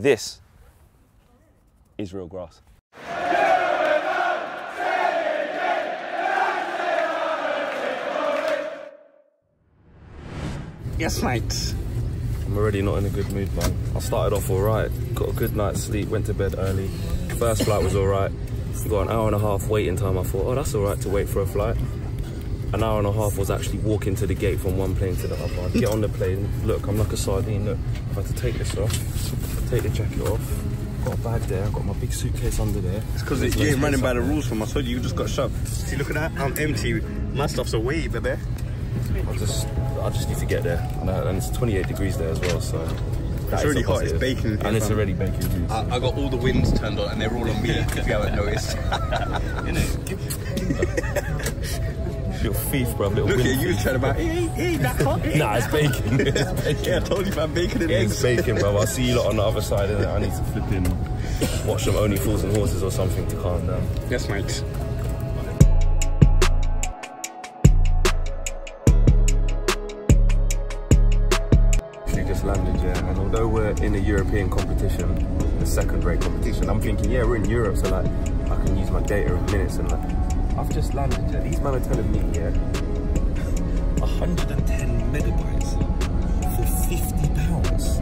This is real grass. Yes, mate. I'm already not in a good mood, man. I started off all right, got a good night's sleep, went to bed early. First flight was all right. Got an hour and a half waiting time. I thought, oh, that's all right to wait for a flight. An hour and a half was actually walking to the gate from one plane to the other. I get on the plane, look, I'm like a sardine. Look, I had to take this off, take the jacket off. Got a bag there, I've got my big suitcase under there. It's because you ain't running by the rules from us. I told you, you just got shoved. See, look at that. I'm empty. My stuff's away, baby. I just, I just need to get there, and, uh, and it's 28 degrees there as well. So It's already hot. It's baking. and it's already baking. juice. I, I got all the winds turned on, and they're all on me. if you haven't noticed. Little thief, bro. Little Look at you trying about. Hey, hey, that hot. Hey, Nah, it's bacon. it's bacon. Yeah, I told you about bacon and It's eggs. bacon, bro. I'll see you lot on the other side, and I need to flip in, watch some Only Fools and Horses or something to calm down. Yes, mate. Just landed, yeah. And although we're in a European competition, a second-rate competition, I'm thinking, yeah, we're in Europe, so like, I can use my data in minutes, and like, I've just landed, yeah. These men are telling me, yeah, 110 megabytes for 50 pounds.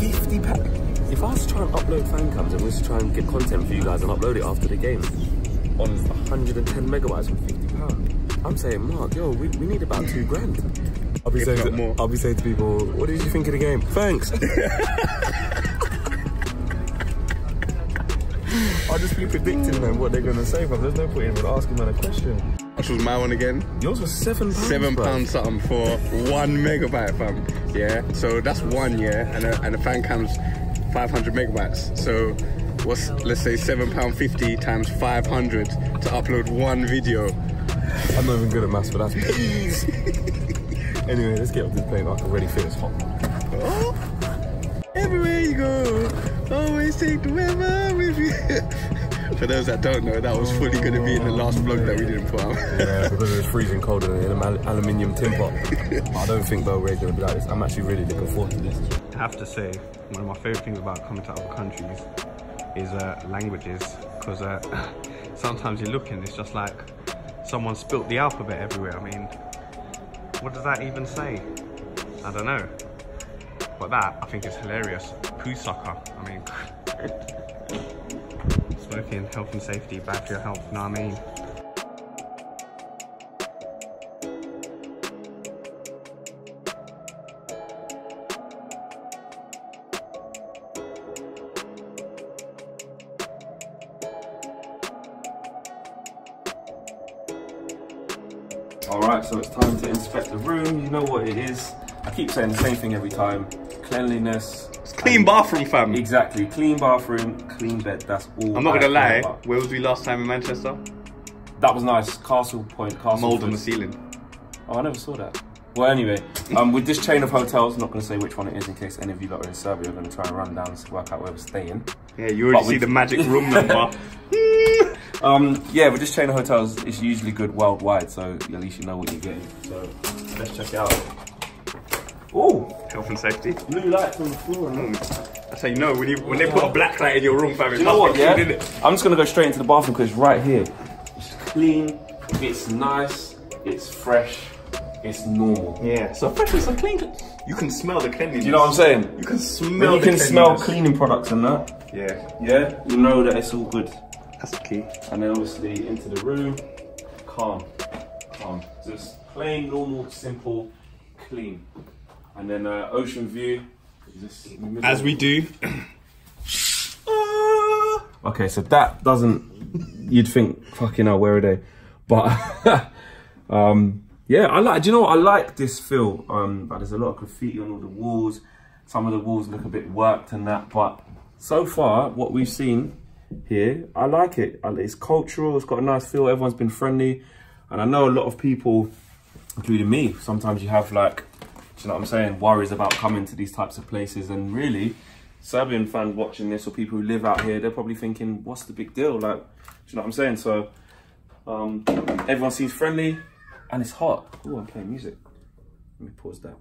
50 pounds. If I was to try and upload fan cams and was to try and get content for you guys and upload it after the game on 110 megabytes for 50 pounds, I'm saying, Mark, yo, we, we need about two grand. I'll be If saying to, more. I'll be saying to people, what did you think of the game? Thanks. I'll just be predicting them what they're gonna say, but there's no point in even asking them a question. Which was my one again. Yours was seven pounds. Seven pounds something for one megabyte, fam. Yeah, so that's one, yeah, and a, and the fan cam's 500 megabytes. So what's let's say seven pound fifty times 500 to upload one video. I'm not even good at maths, but that's peas. anyway, let's get off this plane. I can already feel it's hot. Oh, everywhere you go, always take the weather with you. For those that don't know, that was fully going to be in the last vlog that we didn't put out. Yeah, because it was freezing cold in an al- aluminium tin pot. I don't think though we're gonna be like this. I'm actually really looking forward to this. I have to say, one of my favorite things about coming to other countries is uh, languages, because uh, sometimes you look and it's just like someone spilt the alphabet everywhere. I mean, what does that even say? I don't know. But that, I think is hilarious. Poo sucker. I mean, smoking, health and safety, bad for your health, know what I mean? All right, so it's time to inspect the room. You know what it is. I keep saying the same thing every time. Cleanliness. Clean bathroom, fam. Exactly. Clean bathroom, clean bed. That's all. I'm not I gonna lie. Where was we last time in Manchester? That was nice. Castle Point. Castle. Mold on the ceiling. Oh, I never saw that. Well, anyway, um, with this chain of hotels, not going to say which one it is in case any of you lot are in Serbia are going to try and run down and work out where we're staying. Yeah, you already But see the magic room number. Um, yeah, with this chain of hotels, it's usually good worldwide, so at least you know what you're getting. So let's check it out. Oh, Health and safety. blue lights on the floor. Hmm. That's how you know when you when they put a black light in your room, fam. Do you know what? Yeah, I'm just gonna go straight into the bathroom because it's right here. It's clean. It's nice. It's fresh. It's normal. Yeah. So fresh and so clean. You can smell the cleanliness. Do you know what I'm saying? You can When smell. you the can smell cleaning products and that, Yeah, yeah, you know that it's all good. that's the key. And then obviously into the room, calm, calm. Just plain, normal, simple, clean. And then uh, ocean view. As we do. Okay, so that doesn't. You'd think, fucking hell, where are they? But um, yeah, I like. Do you know what? I like this feel. Um, but there's a lot of graffiti on all the walls. Some of the walls look a bit worked and that. But so far, what we've seen here, I like it. It's cultural. It's got a nice feel. Everyone's been friendly, and I know a lot of people, including me. Sometimes you have like, you know what I'm saying? Worries about coming to these types of places, and really. Serbian fans watching this or people who live out here, they're probably thinking, what's the big deal? Like, do you know what I'm saying? So, um, everyone seems friendly and it's hot. Oh, I'm playing music. Let me pause that.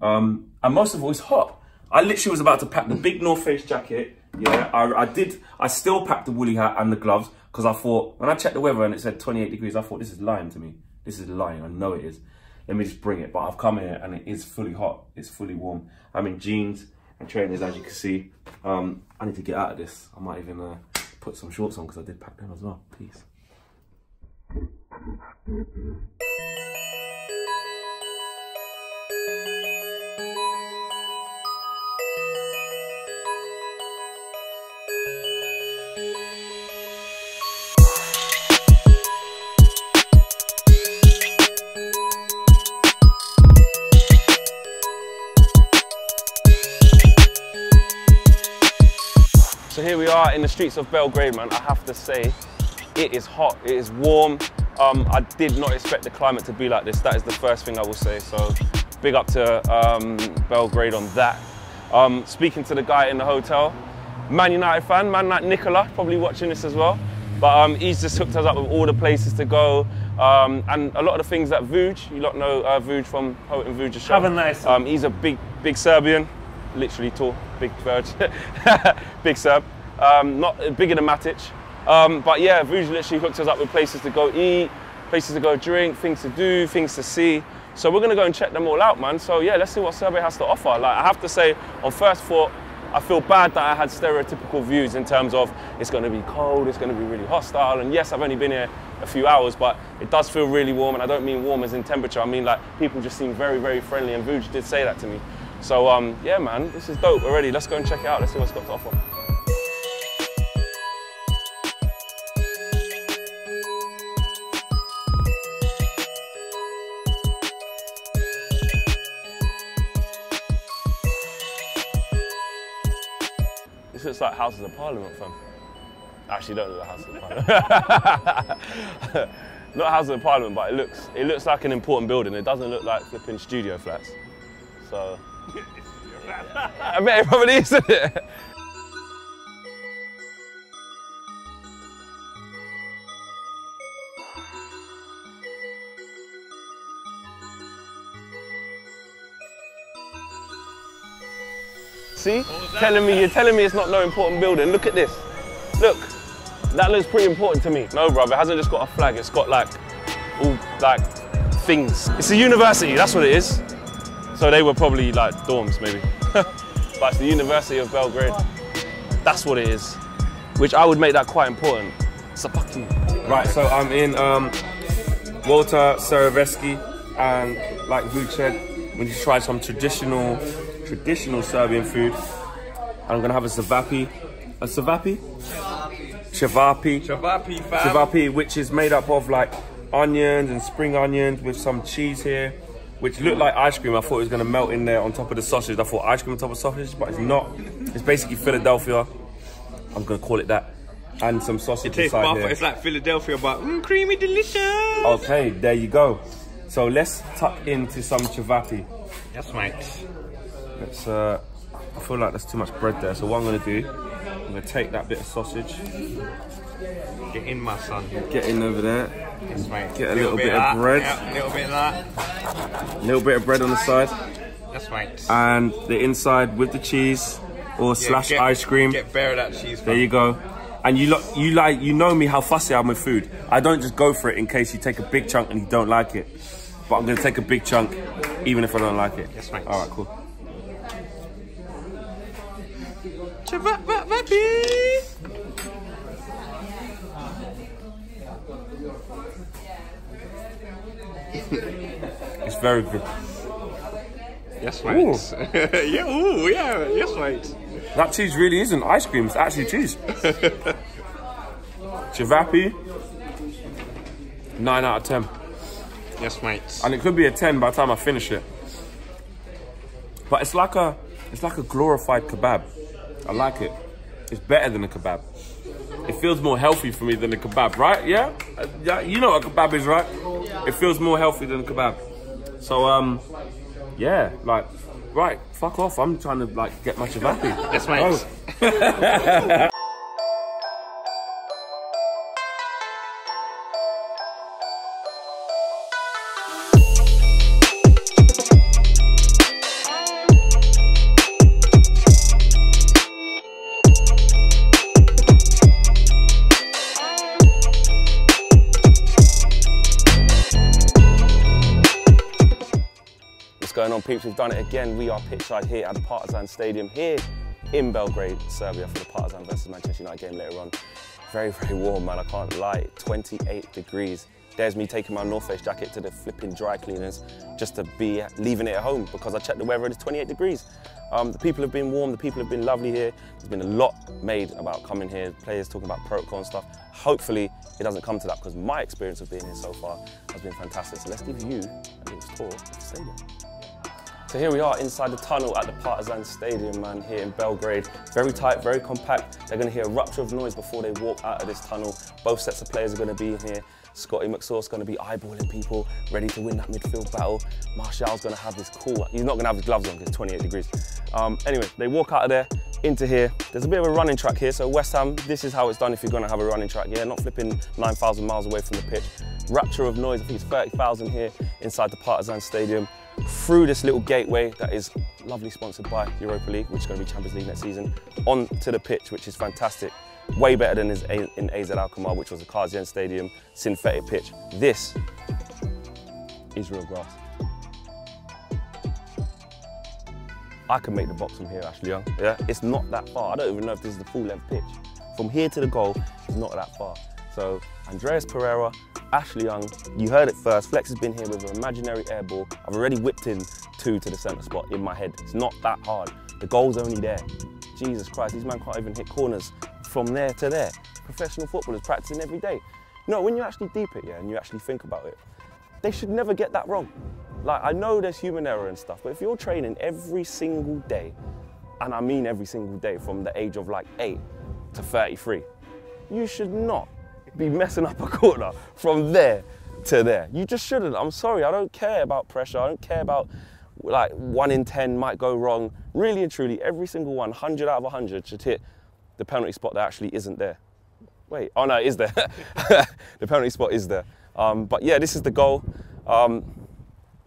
Um, and most of all, it's hot. I literally was about to pack the big North Face jacket. Yeah, I, I did. I still packed the woolly hat and the gloves because I thought when I checked the weather and it said 28 degrees, I thought this is lying to me. This is lying. I know it is. Let me just bring it. But I've come here and it is fully hot. It's fully warm. I'm in jeans and trainers, as you can see. Um, I need to get out of this. I might even uh, put some shorts on because I did pack them as well. Peace. So here we are in the streets of Belgrade, man. I have to say, it is hot, it is warm. Um, I did not expect the climate to be like this. That is the first thing I will say. So big up to um, Belgrade on that. Um, speaking to the guy in the hotel, Man United fan, man like Nicola, probably watching this as well. But um, he's just hooked us up with all the places to go. Um, and a lot of the things that Vuj, you lot know uh, Vuj from Poet and Vuj's show. Have a nice Um, he's a big, big Serbian, literally tall, big bird, big Serb. Um, not bigger than Matic. Um, but yeah, Vuj literally hooked us up with places to go eat, places to go drink, things to do, things to see. So we're gonna go and check them all out, man. So yeah, let's see what Serbia has to offer. Like I have to say, on first thought, I feel bad that I had stereotypical views in terms of it's going to be cold, it's going to be really hostile. And yes, I've only been here a few hours, but it does feel really warm. And I don't mean warm as in temperature. I mean like people just seem very, very friendly. And Vuj did say that to me. So um, yeah, man, this is dope. We're ready. Let's go and check it out. Let's see what's got to offer. This looks like Houses of Parliament, fam. Actually, don't look like Houses of Parliament. Not Houses of Parliament, but it looks it looks like an important building. It doesn't look like flipping studio flats. So I bet it probably is, isn't it? See? Telling me, you're telling me it's not no important building. Look at this. Look. That looks pretty important to me. No, bro, it hasn't just got a flag, it's got like all like things. It's a university, that's what it is. So they were probably like dorms maybe. but it's the University of Belgrade. That's what it is. Which I would make that quite important. It's a fucking Right, so I'm in um, Walter Sarajevski and like Vuj said, we to try some traditional traditional Serbian food. I'm gonna have a zavapi. A zavapi? Chavapi. Chavapi, fam. Chavapi, which is made up of like onions and spring onions with some cheese here, which looked like ice cream. I thought it was gonna melt in there on top of the sausage. I thought ice cream on top of sausage, but it's not. It's basically Philadelphia. I'm gonna call it that. And some sausage Tastes inside here. it's like Philadelphia, but mm, creamy, delicious. Okay, there you go. So let's tuck into some chavapi. Yes, mate. Let's, uh, I feel like there's too much bread there. So what I'm gonna do, I'm gonna take that bit of sausage, Get in, my son. get in over there, Yes, mate. Get a little bit of that. bread. Yeah, little bit of that. a little bit of bread on the side, Yes, mate. and the inside with the cheese or Yeah, slash get- ice cream. Get bare of that cheese. There you go. And you lo- you like you know me how fussy I am with food. I don't just go for it in case you take a big chunk and you don't like it. But I'm gonna take a big chunk even if I don't like it. Yes, mate. All right, cool. It's very good. Yes, mate. yeah, ooh, yeah, yes, mate. That cheese really isn't ice cream, it's actually cheese. Chavapi, 9 out of 10. Yes, mate. And it could be a 10 by the time I finish it. But it's like a it's like a glorified kebab. I like it. It's better than a kebab. It feels more healthy for me than a kebab, right? Yeah? Uh, yeah, you know what a kebab is, right? It feels more healthy than a kebab. So um yeah, like right, fuck off. I'm trying to like get my chavapi. Yes, mate. We've done it again. We are pitchside here at the Partizan Stadium here in Belgrade, Serbia for the Partizan versus Manchester United game later on. Very, very warm, man. I can't lie. 28 degrees. There's me taking my North Face jacket to the flipping dry cleaners just to be leaving it at home because I checked the weather and it's 28 degrees. Um, the people have been warm, the people have been lovely here. There's been a lot made about coming here, players talking about protocol and stuff. Hopefully it doesn't come to that because my experience of being here so far has been fantastic. So let's give you a little tour of the stadium. So here we are inside the tunnel at the Partizan Stadium, man, here in Belgrade. Very tight, very compact. They're going to hear a rupture of noise before they walk out of this tunnel. Both sets of players are going to be in here. Scotty McSauce going to be eyeballing people, ready to win that midfield battle. Martial's going to have his cool. He's not to have his gloves on because it's 28 degrees. Um, anyway, they walk out of there into here. There's a bit of a running track here. So West Ham, this is how it's done if you're going to have a running track. Yeah, not flipping 9,000 miles away from the pitch. Rapture of noise. I think it's 30,000 here inside the Partizan Stadium through this little gateway that is lovely sponsored by Europa League, which is going to be Champions League next season, onto the pitch, which is fantastic. Way better than in AZ Alkmaar, which was a Cars Jeans Stadium synthetic pitch. This is real grass. I can make the box from here, Ashley Young. Yeah, it's not that far. I don't even know if this is the full length pitch. From here to the goal, it's not that far. So Andreas Pereira, Ashley Young, you heard it first. Flex has been here with an imaginary air ball. I've already whipped in two to the centre spot in my head. It's not that hard. The goal's only there. Jesus Christ, these men can't even hit corners from there to there. Professional footballers practicing every day. You know, when you actually deep it, yeah, and you actually think about it, they should never get that wrong. Like, I know there's human error and stuff, but if you're training every single day, and I mean every single day from the age of like eight to 33, you should not be messing up a corner from there to there. You just shouldn't. I'm sorry, I don't care about pressure. I don't care about like one in 10 might go wrong. Really and truly, every single one, 100 out of 100 should hit the penalty spot that actually isn't there. Wait, oh no, it is there. the penalty spot is there. Um, but yeah, this is the goal. Um,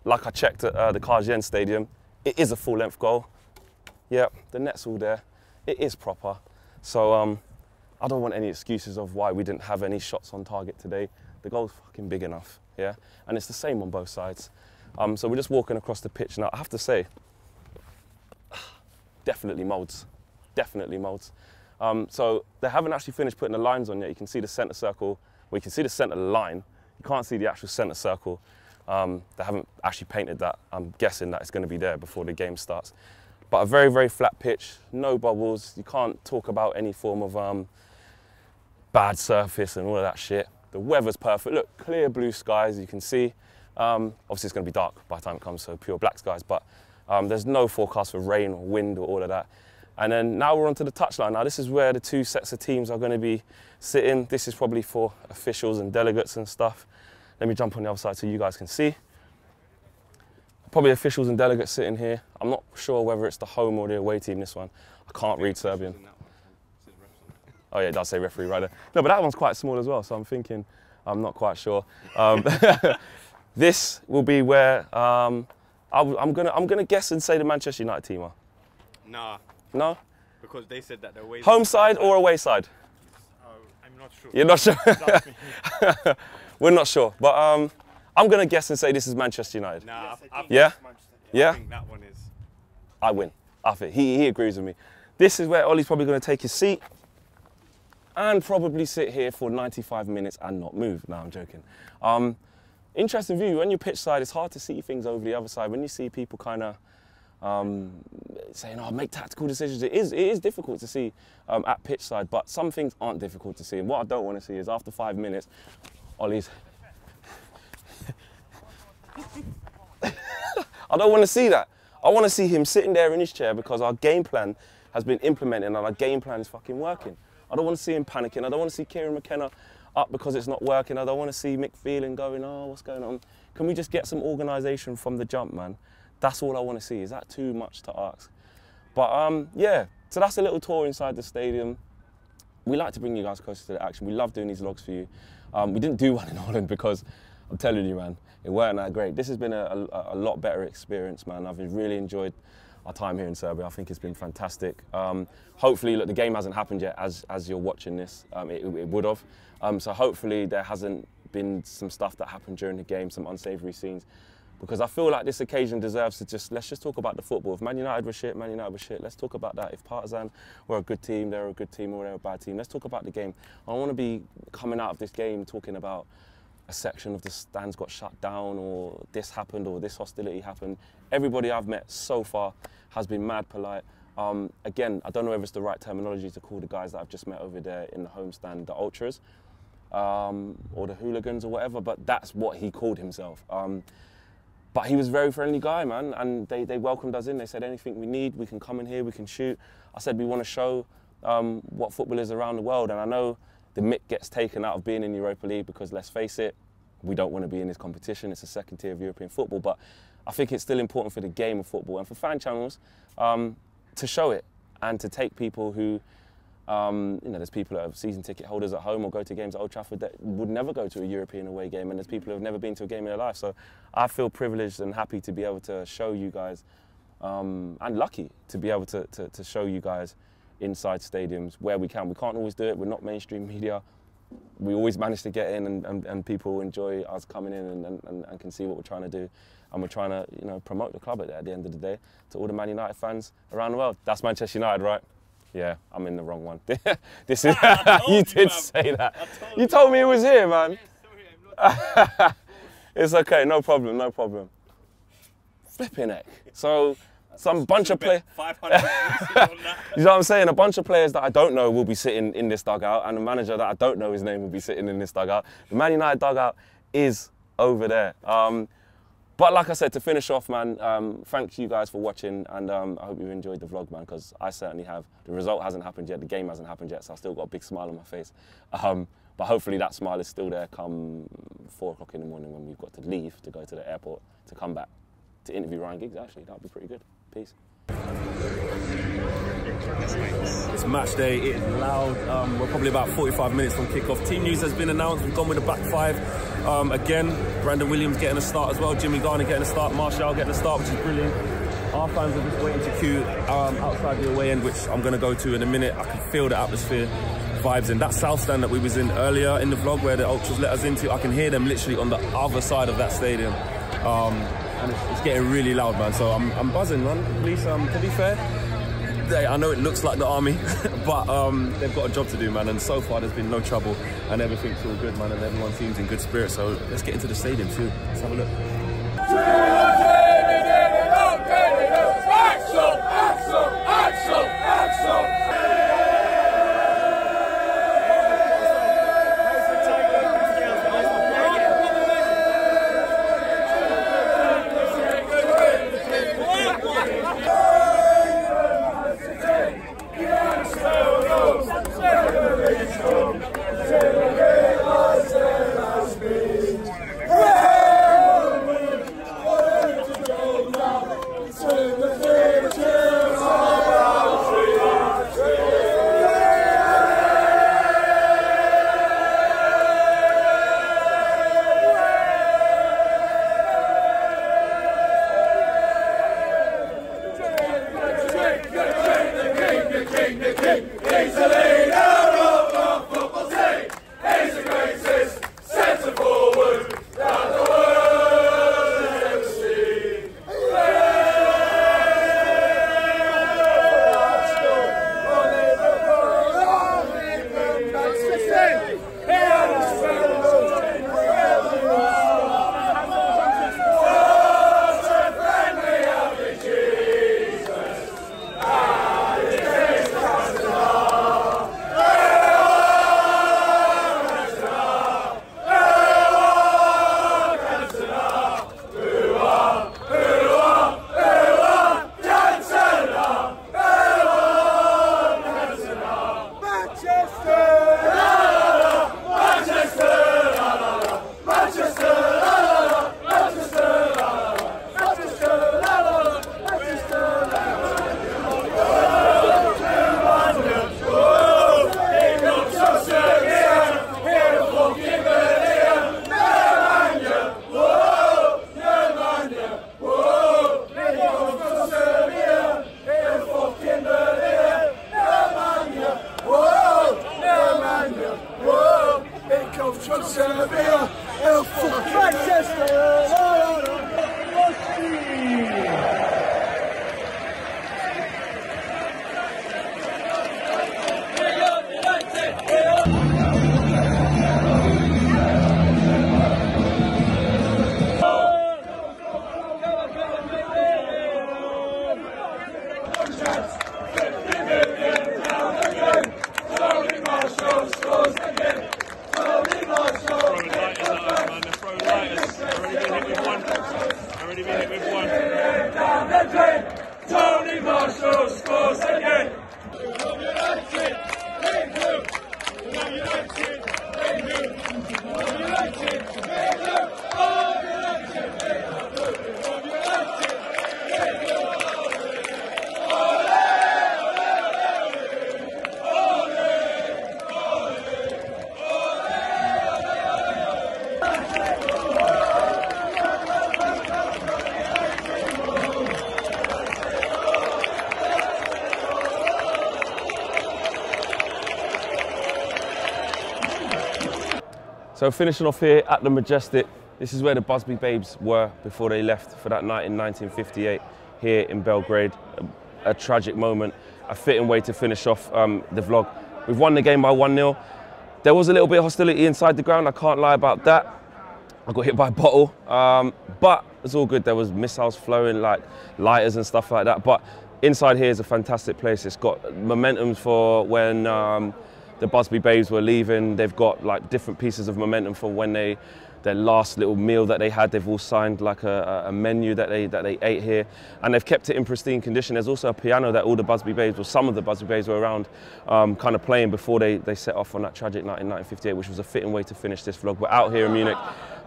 like I checked at uh, the Cars Jeans Stadium, it is a full length goal. Yeah, the net's all there. It is proper. So um, I don't want any excuses of why we didn't have any shots on target today. The goal's fucking big enough, yeah? And it's the same on both sides. Um, so we're just walking across the pitch. Now, I have to say, definitely molds. Definitely molds. Um, so they haven't actually finished putting the lines on yet. You can see the centre circle, well, you can see the centre line. You can't see the actual centre circle. Um, they haven't actually painted that. I'm guessing that it's going to be there before the game starts. But a very, very flat pitch, no bubbles. You can't talk about any form of um, bad surface and all of that shit. The weather's perfect. Look, clear blue skies, you can see. Um, obviously, it's going to be dark by the time it comes, so pure black skies. But um, there's no forecast for rain or wind or all of that. And then now we're onto the touchline. Now this is where the two sets of teams are going to be sitting. This is probably for officials and delegates and stuff. Let me jump on the other side so you guys can see. Probably officials and delegates sitting here. I'm not sure whether it's the home or the away team, this one. I can't read Serbian. Oh yeah, it does say referee right there. No, but that one's quite small as well, so I'm thinking, I'm not quite sure. Um, this will be where um, I, am gonna, I'm gonna guess and say the Manchester United team are. Nah. No? Because they said that the away Home side or away side? Uh, I'm not sure. You're not sure? We're not sure, but um, I'm gonna guess and say this is Manchester United. Nah, yes, I, I yeah? Yeah? I think that one is. I win. I think he, he agrees with me. This is where Ole's probably gonna take his seat and probably sit here for 95 minutes and not move. No, I'm joking. Um, interesting view. When you're pitch side, it's hard to see things over the other side. When you see people kind of um, saying, "Oh, make tactical decisions," it is it is difficult to see um, at pitch side. But some things aren't difficult to see. And what I don't want to see is after five minutes, Ole's. I don't want to see that. I want to see him sitting there in his chair because our game plan has been implemented and our game plan is fucking working. I don't want to see him panicking. I don't want to see Kieran McKenna up because it's not working. I don't want to see Mick Phelan going, oh, what's going on? Can we just get some organisation from the jump, man? That's all I want to see. Is that too much to ask? But um, yeah, so that's a little tour inside the stadium. We like to bring you guys closer to the action. We love doing these logs for you. Um, we didn't do one in Holland because I'm telling you, man, it weren't that great. This has been a, a, a lot better experience, man. I've really enjoyed our time here in Serbia. I think it's been fantastic. Um, hopefully, look, the game hasn't happened yet as, as you're watching this. Um, it, it, would have. Um, so hopefully there hasn't been some stuff that happened during the game, some unsavoury scenes. because I feel like this occasion deserves to just let's just talk about the football. If Man United were shit, Man United were shit. Let's talk about that. If Partizan were a good team, they're a good team, or they're a bad team. Let's talk about the game. I want to be coming out of this game talking about a section of the stands got shut down, or this happened, or this hostility happened. Everybody I've met so far has been mad polite. Um, again, I don't know if it's the right terminology to call the guys that I've just met over there in the home stand the ultras um, or the hooligans or whatever, but that's what he called himself. Um, but he was a very friendly guy, man, and they, they welcomed us in. They said, anything we need, we can come in here, we can shoot. I said, we want to show um, what football is around the world, and I know the mick gets taken out of being in Europa League because, let's face it, we don't want to be in this competition. It's a second tier of European football, but I think it's still important for the game of football and for fan channels um, to show it and to take people who, um, you know, there's people that have season ticket holders at home or go to games at Old Trafford that would never go to a European away game, and there's people who have never been to a game in their life. So I feel privileged and happy to be able to show you guys, um, and lucky to be able to, to, to show you guys inside stadiums where we can. We can't always do it. We're not mainstream media. We always manage to get in, and, and, and people enjoy us coming in and, and, and can see what we're trying to do and we're trying to you know promote the club at the, at the end of the day to all the Man United fans around the world. That's Manchester United, right? Yeah, I'm in the wrong one. this is you did say that. Told you told me it was here, man. it's okay, no problem, no problem. Flipping it. So some bunch of players. you know what I'm saying? A bunch of players that I don't know will be sitting in this dugout, and a manager that I don't know his name will be sitting in this dugout. The Man United dugout is over there. Um, but like I said, to finish off, man, um, thank you guys for watching, and um, I hope you enjoyed the vlog, man, because I certainly have. The result hasn't happened yet, the game hasn't happened yet, so I've still got a big smile on my face. Um, but hopefully that smile is still there come four o'clock in the morning when we've got to leave to go to the airport to come back to interview Ryan Giggs. Actually, that'd be pretty good. Peace. It's match day, it's loud. Um, we're probably about 45 minutes from kickoff. Team news has been announced. We've gone with the back five. Um, again, Brandon Williams getting a start as well. Jimmy Garner getting a start. Martial getting a start, which is brilliant. Our fans are just waiting to queue um, outside the away end, which I'm going to go to in a minute. I can feel the atmosphere vibes in that south stand that we was in earlier in the vlog where the ultras let us into. I can hear them literally on the other side of that stadium. Um, and it's, it's, getting really loud, man. So I'm, I'm buzzing, man. Police, um, to be fair, they, I know it looks like the army, but um, they've got a job to do, man. And so far, there's been no trouble, and everything's all good, man. And everyone seems in good spirits. So let's get into the stadium too. Let's have a look. So finishing off here at the Majestic, this is where the Busby Babes were before they left for that night in 1958 here in Belgrade. A, a tragic moment, a fitting way to finish off um, the vlog. We've won the game by 1-0. There was a little bit of hostility inside the ground, I can't lie about that. I got hit by a bottle, um, but it's all good. There was missiles flowing, like lighters and stuff like that. But inside here is a fantastic place. It's got momentum for when um, the Busby Babes were leaving. They've got like different pieces of momentum for when they their last little meal that they had. They've all signed like a, a, menu that they that they ate here, and they've kept it in pristine condition. There's also a piano that all the Busby Babes, or some of the Busby Babes, were around, um, kind of playing before they they set off on that tragic night in 1958, which was a fitting way to finish this vlog. We're out here in Munich.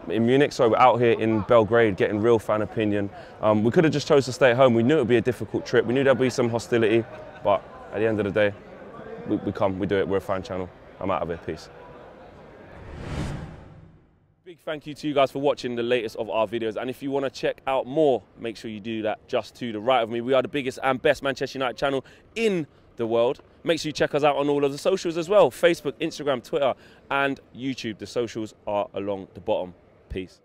In Munich, sorry, we're out here in Belgrade getting real fan opinion. Um, we could have just chose to stay at home. We knew it would be a difficult trip. We knew there'd be some hostility, but at the end of the day, we, we come, we do it. We're a fan channel. I'm out of here. Peace. Big thank you to you guys for watching the latest of our videos. And if you want to check out more, make sure you do that just to the right of me. We are the biggest and best Manchester United channel in the world. Make sure you check us out on all of the socials as well Facebook, Instagram, Twitter, and YouTube. The socials are along the bottom. Peace.